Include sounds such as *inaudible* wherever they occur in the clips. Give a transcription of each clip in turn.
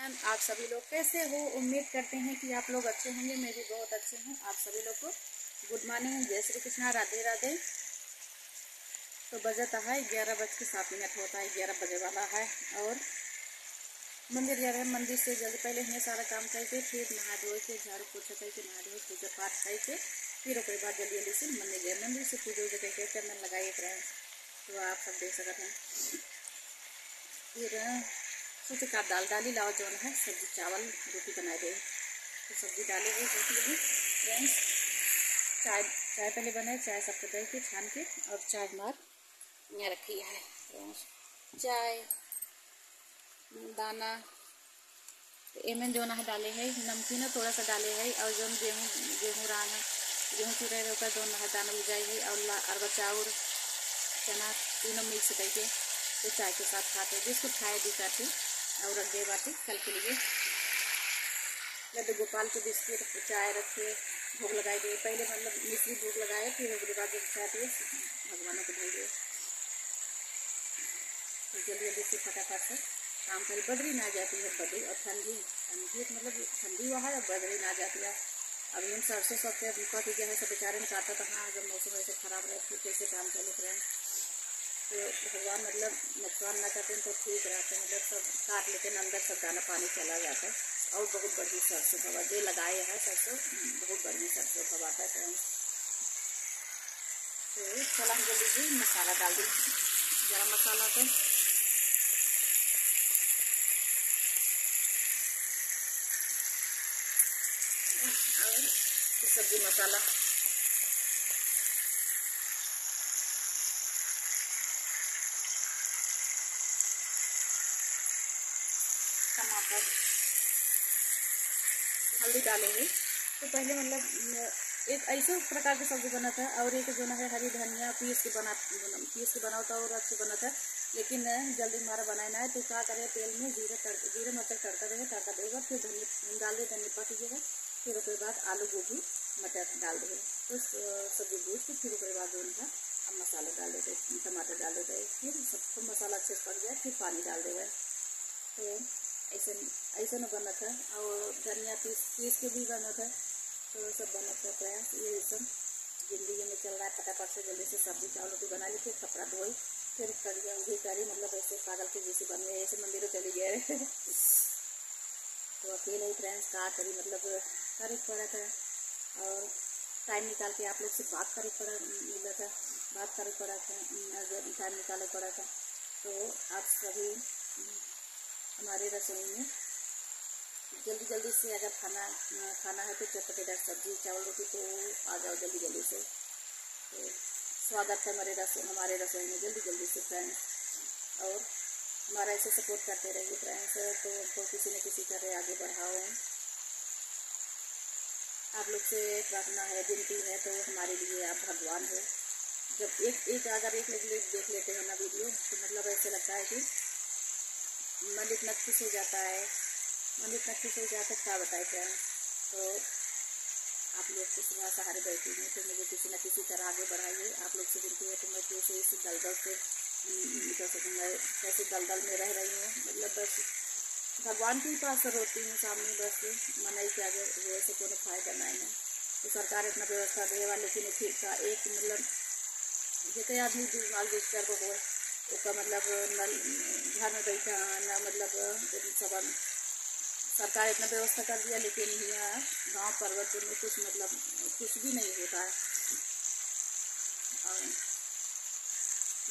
Ma'am, आप सभी लोग कैसे हो? उम्मीद करते हैं कि आप लोग अच्छे होंगे। मैं भी बहुत अच्छे हूँ। आप सभी लोग को गुड मॉर्निंग। जय श्री कृष्णा। राधे राधे। तो बजता है। ग्यारह बज के सात मिनट होता है। ग्यारह बजे वाला है और मंदिर जा रहे हैं। मंदिर से जल्दी पहले हमें सारा काम करके फिर नहा धो के, झाड़ू पोछा करके नहा धो पूजा पाठ करके, फिर उसके बाद जल्दी जल्दी से मंदिर गए। मंदिर से पूजा वूजा करके चंदन लगाइए फ्रेंड्स तो आप सब देख सकते हैं। फिर सोचे का दाल डाली लाओ जो है, सब्ज़ी चावल, रोटी बनाए दे तो सब्ज़ी डाले हुए रोटी भी फ्रेंड्स, चाय चाय पहले बनाए, चाय सबको दे के, छान के, और चाय मार, यहाँ रखी है, फ्रेंड्स। चाय, दाना तो एमन जो है डाले है, नमकीन थोड़ा सा डाले है, और जो गेहूँ गेहूँ रान है, गेहूँ चूरे रहे जो है दाना बुझाई है और अरबा चाउर चना, तीनों मिक्स करके तो चाय के साथ खाते जिसको खाए दी काटी और रख दे बाटी कल के लिए। लड्डू गोपाल के बिस्किट चाय रखे भोग लगाए दिए पहले मतलब मिश्री भोग लगाए, फिर उसके बाद जब चाय पिए। भगवानों को भेजे तो जल्दी जल्दी से फटाफट से काम करी। बदरी ना जाती है, बदरी और ठंडी। ठंडी मतलब ठंडी हुआ है और बदरी ना जाती है। अभी हम सरसों सब के भूखा पी गया है सब बेचारे में काटा था हाँ जब मौसम ऐसे खराब रहे, फिर कैसे काम चले हैं? तो भगवान मतलब नुकसान ना करते हैं तो ठीक रहते हैं मतलब सब काट लेते हैं अंदर सब दाना पानी चला जाता है। और बहुत बढ़िया सरसों खबा जो लगाए हैं सरसों, बहुत बढ़िया सरसों खबाता है तो। चला हम जल्दी जी मसाला डाल दी गरम मसाला तो। और सब्ज़ी मसाला। टमाटर हल्दी डालेंगे। तो पहले मतलब एक ऐसे प्रकार की सब्ज़ी बना था, और एक जो है हरी धनिया, पीस के बना, पीस के बनाओ था और अच्छे बना था लेकिन जल्दी हमारा बनाना है तो क्या करें, तेल में जीरे तड़, जीरे मटर तड़का देंगे, तड़का देगा फिर धनिया, डाल दे धनिया पा दीजिएगा फिर उसके बाद आलू गोभी, मटर डाल देंगे। तो सब्ज़ी भूज के फिर उसके बाद जो है, हम मसाले डाल देते टमाटर डाल देते फिर सबको मसाला अच्छे से पक जाए, फिर पानी डाल देगा। तो ऐसे ऐसे न बना था और धनिया पीस पीस के भी बना था। तो सब बना था प्रयास ये सब ज़िंदगी में चल रहा है फटाफट से, जल्दी से सब्ज़ी चावल रोटी बना ली फिर कपड़ा धोई, फिर कर गया भी करी मतलब ऐसे पागल के जैसे बन गए, ऐसे मंदिरों चले गए। *laughs* तो अकेले ही फ्रेंड्स कहा करी मतलब करे पड़ा था। और टाइम निकाल के आप लोग से बात करे पड़ा, मिला था, बात करे पड़ा था टाइम निकाले पड़ा था। तो आप सभी हमारे रसोई में। जल्दी जल्दी से अगर खाना खाना है तो चटपटेदार सब्ज़ी, चावल, रोटी तो आ जाओ जल्दी जल्दी से। तो स्वागत है हमारे रसोई हमारे रसोई में जल्दी जल्दी से फ्रेंड्स और हमारा ऐसे सपोर्ट करते रहिए फ्रेंड्स तो तो किसी न किसी तरह आगे बढ़ाओ। आप लोग से प्रार्थना है, विनती है तो हमारे लिए आप भगवान हो। जब एक एक, अगर एक लोग देख लेते हैं ना वीडियो तो मतलब ऐसे लगता है कि मन इतना खुश हो जाता है। मन इतना खुश हो जाता है, क्या बताए फ्रेंड तो आप लोग के सुबह सहारे बैठी हूँ तो मुझे किसी न किसी तरह आगे बढ़ाइए। आप लोग से विनती है तो मैं कैसे इस दलदल से निकल सकूँ मैं कैसे दलदल में रह रही हूँ। मतलब बस भगवान के पास रोती हूँ सामने, बस मनाई के आगे ऐसे कोई फ़ायदा नहीं है। तो सरकार इतना व्यवस्था देगा लेकिन ठीक था एक मतलब जितने आदमी माल बेच हो। उसका मतलब नल घर में बैठा, ना मतलब सब, सरकार इतना व्यवस्था कर दिया, लेकिन यहाँ गाँव पर्वत में कुछ मतलब कुछ भी नहीं होता है।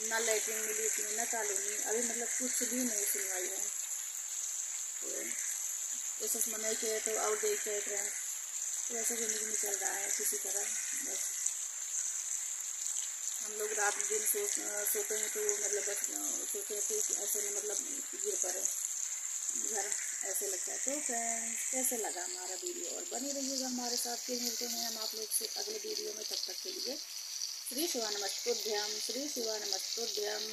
ना लाइटिंग मिली इसमें न कॉलोनी अभी मतलब कुछ भी नहीं सुनवाई है। तो ऐसा मनाई के तो और देख के तो ऐसा ज़िंदगी में चल रहा है किसी तरह, बस। हम लोग रात दिन सो सोते हैं तो मतलब सोते हैं कि ऐसे में मतलब गिर पड़े। घर ऐसे लगता है तो फ्रेंड्स कैसे लगा हमारा वीडियो और बने रहिएगा हमारे साथ फिर मिलते हैं हम आप लोग से अगले वीडियो में। तब तक के लिए श्री शिवा नमस्तुभ्यम श्री शिवा नमस्तुभ्यम